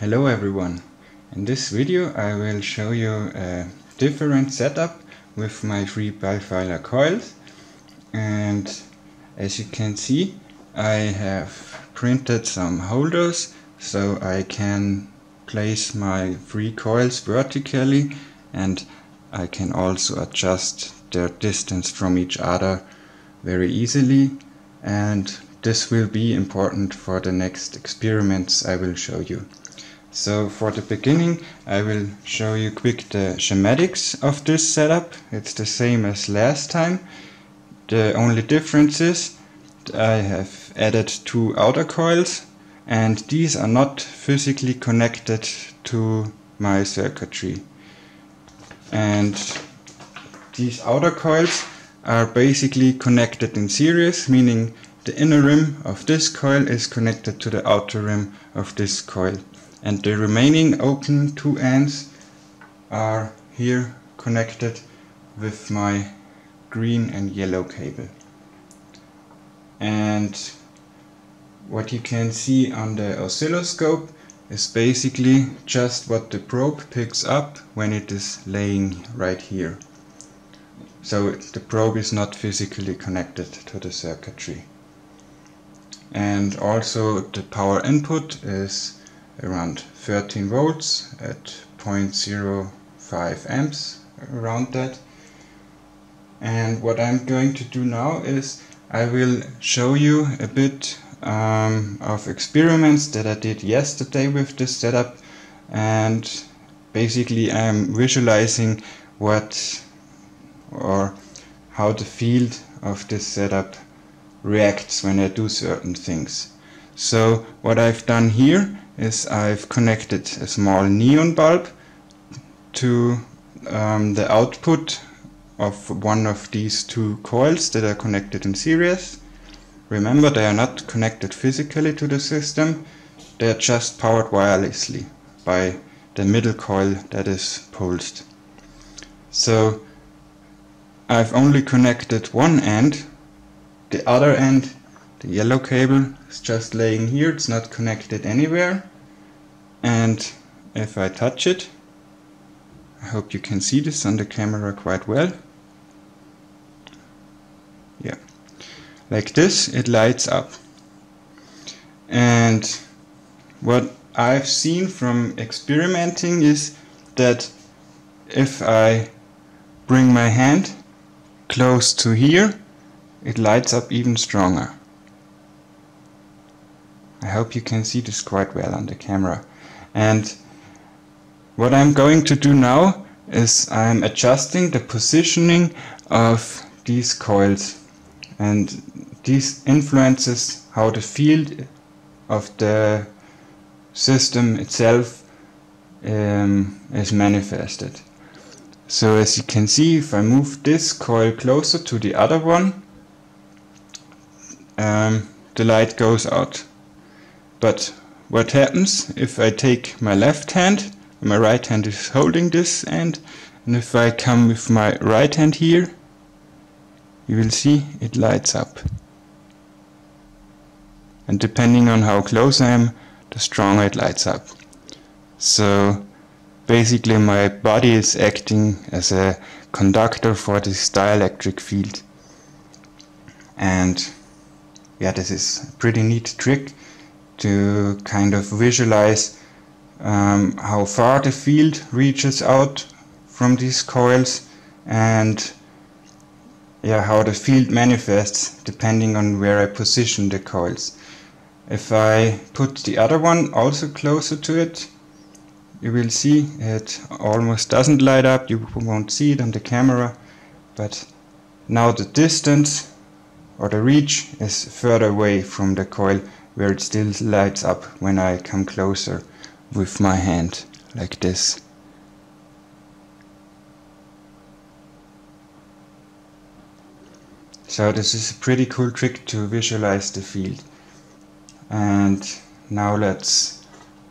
Hello everyone. In this video I will show you a different setup with my three bifilar coils and as you can see I have printed some holders so I can place my three coils vertically and I can also adjust their distance from each other very easily and this will be important for the next experiments I will show you. So for the beginning I will show you quick the schematics of this setup. It's the same as last time. The only difference is I have added two outer coils and these are not physically connected to my circuitry. And these outer coils are basically connected in series, meaning the inner rim of this coil is connected to the outer rim of this coil. And the remaining open two ends are here connected with my green and yellow cable. And what you can see on the oscilloscope is basically just what the probe picks up when it is laying right here. So the probe is not physically connected to the circuitry and also the power input is around 13 volts at 0.05 amps around that and what I'm going to do now is I will show you a bit um, of experiments that I did yesterday with this setup and basically I'm visualizing what or how the field of this setup reacts when I do certain things. So what I've done here is I've connected a small neon bulb to um, the output of one of these two coils that are connected in series. Remember they are not connected physically to the system, they are just powered wirelessly by the middle coil that is pulsed. So I've only connected one end the other end, the yellow cable, is just laying here, it's not connected anywhere. And if I touch it, I hope you can see this on the camera quite well. Yeah, like this it lights up. And what I've seen from experimenting is that if I bring my hand close to here it lights up even stronger. I hope you can see this quite well on the camera. And what I'm going to do now is I'm adjusting the positioning of these coils and this influences how the field of the system itself um, is manifested. So as you can see if I move this coil closer to the other one um, the light goes out. But what happens if I take my left hand, my right hand is holding this end, and if I come with my right hand here, you will see it lights up. And depending on how close I am, the stronger it lights up. So basically my body is acting as a conductor for this dielectric field. And yeah, this is a pretty neat trick to kind of visualize um, how far the field reaches out from these coils and yeah, how the field manifests depending on where I position the coils. If I put the other one also closer to it, you will see it almost doesn't light up, you won't see it on the camera, but now the distance or the reach is further away from the coil where it still lights up when I come closer with my hand like this. So this is a pretty cool trick to visualize the field. And now let's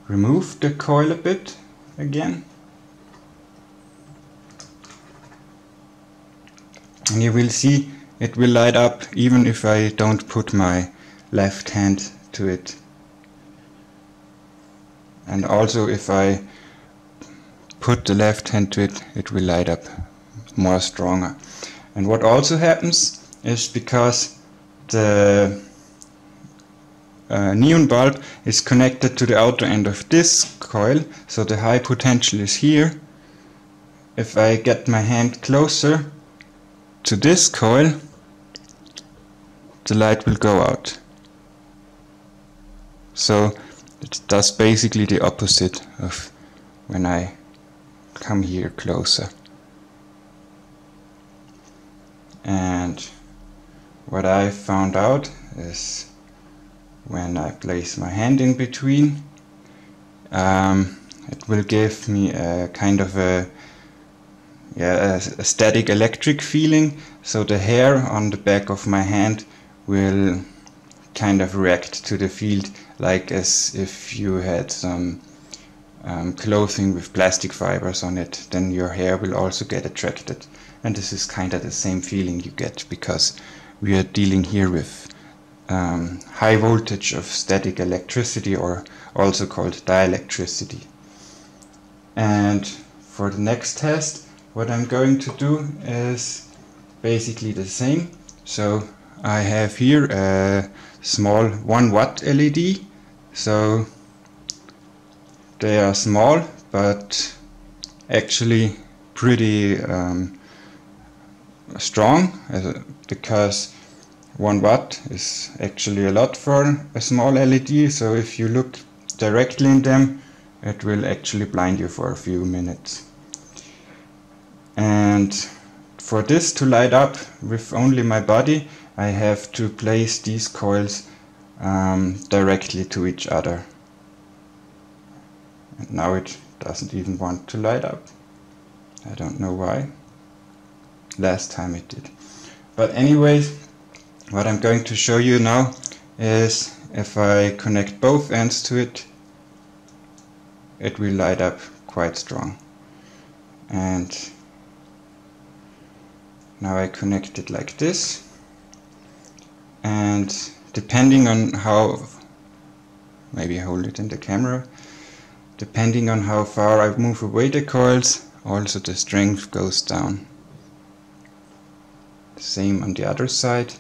remove the coil a bit again. And you will see it will light up even if I don't put my left hand to it. and also if I put the left hand to it it will light up more stronger. And what also happens is because the uh, neon bulb is connected to the outer end of this coil so the high potential is here. If I get my hand closer to this coil the light will go out so it does basically the opposite of when I come here closer. And what I found out is when I place my hand in between um, it will give me a kind of a yeah, a, a, static electric feeling. So the hair on the back of my hand will kind of react to the field like as if you had some um, clothing with plastic fibers on it then your hair will also get attracted and this is kind of the same feeling you get because we are dealing here with um, high voltage of static electricity or also called dielectricity. And for the next test what I'm going to do is basically the same. So I have here a small 1 watt LED so they are small but actually pretty um, strong because 1 watt is actually a lot for a small LED so if you look directly in them it will actually blind you for a few minutes. And for this to light up with only my body I have to place these coils um, directly to each other and now it doesn't even want to light up I don't know why last time it did. But anyways, what I'm going to show you now is if I connect both ends to it, it will light up quite strong. And now I connect it like this. And depending on how, maybe hold it in the camera, depending on how far I move away the coils, also the strength goes down same on the other side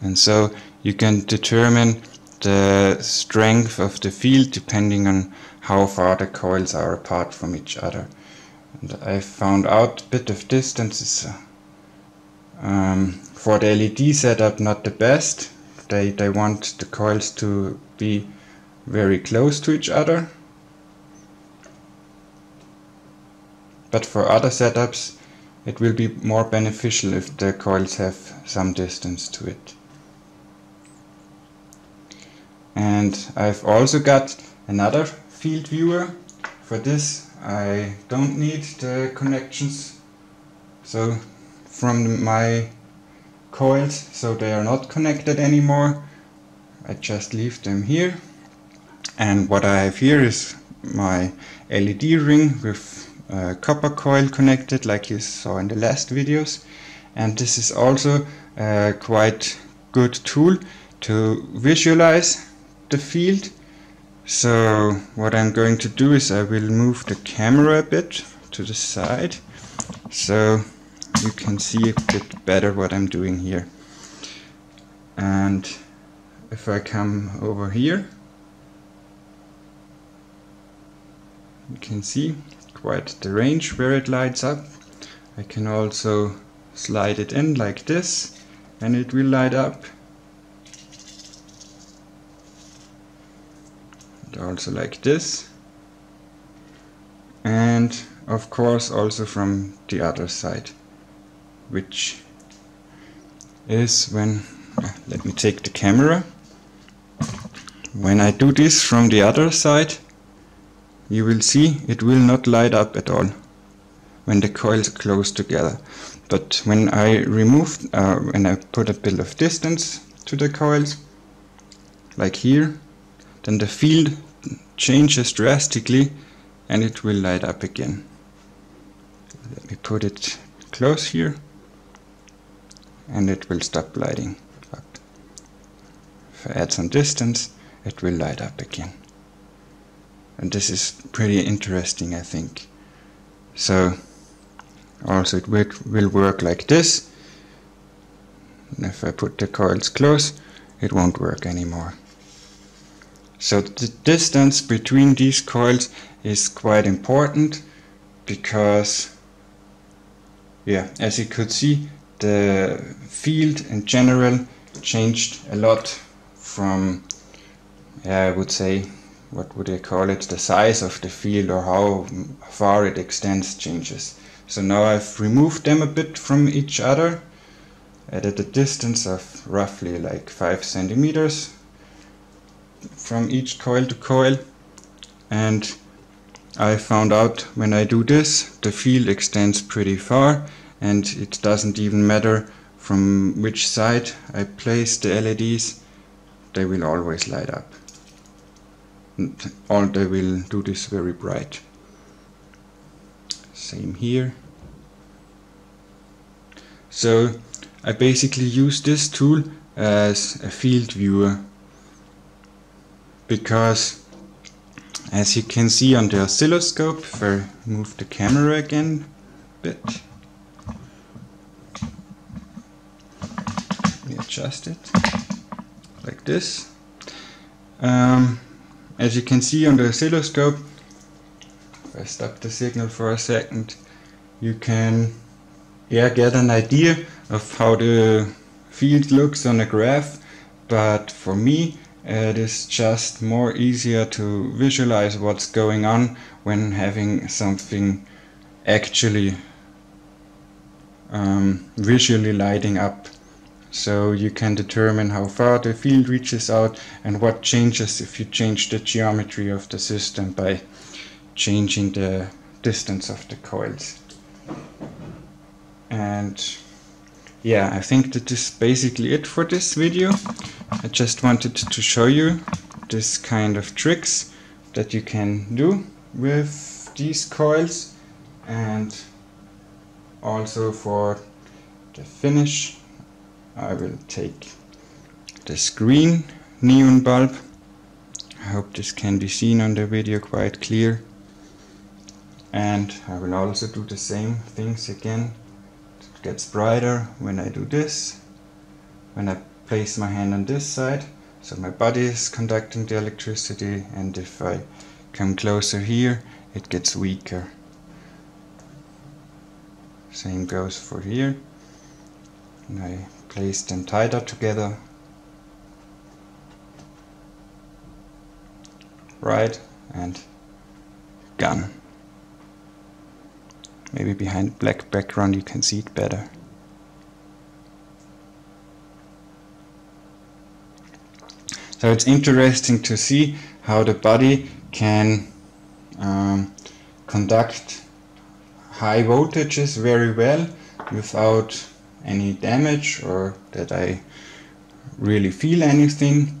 and so you can determine the strength of the field depending on how far the coils are apart from each other. And I found out a bit of distance is uh, um, for the LED setup not the best. They, they want the coils to be very close to each other. But for other setups it will be more beneficial if the coils have some distance to it. And I've also got another field viewer. For this I don't need the connections so from my coils so they are not connected anymore. I just leave them here and what I have here is my LED ring with uh, copper coil connected like you saw in the last videos and this is also a quite good tool to visualize the field so what I'm going to do is I will move the camera a bit to the side so you can see a bit better what I'm doing here and if I come over here you can see quite the range where it lights up. I can also slide it in like this and it will light up. Also like this. And of course also from the other side, which is when, let me take the camera. When I do this from the other side, you will see it will not light up at all when the coils close together. But when I remove, uh, when I put a bit of distance to the coils, like here, then the field changes drastically and it will light up again. Let me put it close here and it will stop lighting up. If I add some distance, it will light up again. And this is pretty interesting, I think. So, also it will, will work like this. And if I put the coils close, it won't work anymore. So the distance between these coils is quite important because yeah, as you could see, the field in general changed a lot from, yeah, I would say, what would I call it, the size of the field or how far it extends changes. So now I've removed them a bit from each other at a distance of roughly like 5 centimeters from each coil to coil. And I found out when I do this the field extends pretty far and it doesn't even matter from which side I place the LEDs they will always light up. All they will do this very bright. Same here. So I basically use this tool as a field viewer because as you can see on the oscilloscope if I move the camera again a bit adjust it like this. Um, as you can see on the oscilloscope, if I stop the signal for a second, you can yeah, get an idea of how the field looks on a graph, but for me it is just more easier to visualize what's going on when having something actually um, visually lighting up so you can determine how far the field reaches out and what changes if you change the geometry of the system by changing the distance of the coils. And yeah, I think that is basically it for this video. I just wanted to show you this kind of tricks that you can do with these coils and also for the finish I will take this green neon bulb. I hope this can be seen on the video quite clear. And I will also do the same things again it gets brighter when I do this when I place my hand on this side. So my body is conducting the electricity and if I come closer here it gets weaker. Same goes for here. And I place them tighter together. Right and gone maybe behind black background you can see it better. So it's interesting to see how the body can um, conduct high voltages very well without any damage or that I really feel anything.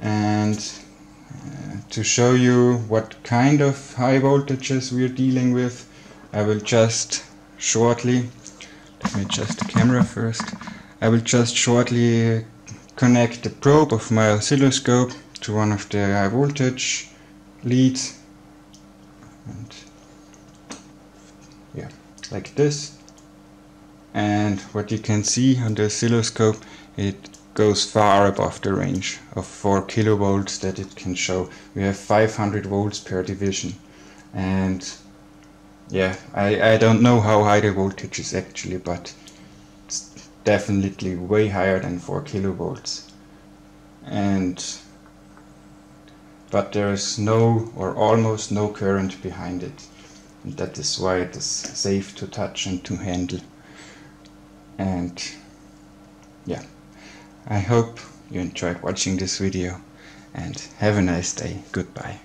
And uh, to show you what kind of high voltages we're dealing with I will just shortly let me adjust the camera first. I will just shortly connect the probe of my oscilloscope to one of the high voltage leads. And yeah like this. And what you can see on the oscilloscope it goes far above the range of 4 kilovolts that it can show. We have 500 volts per division. And yeah I, I don't know how high the voltage is actually but it's definitely way higher than 4 kilovolts. And but there's no or almost no current behind it. And that is why it is safe to touch and to handle. And yeah. I hope you enjoyed watching this video and have a nice day. Goodbye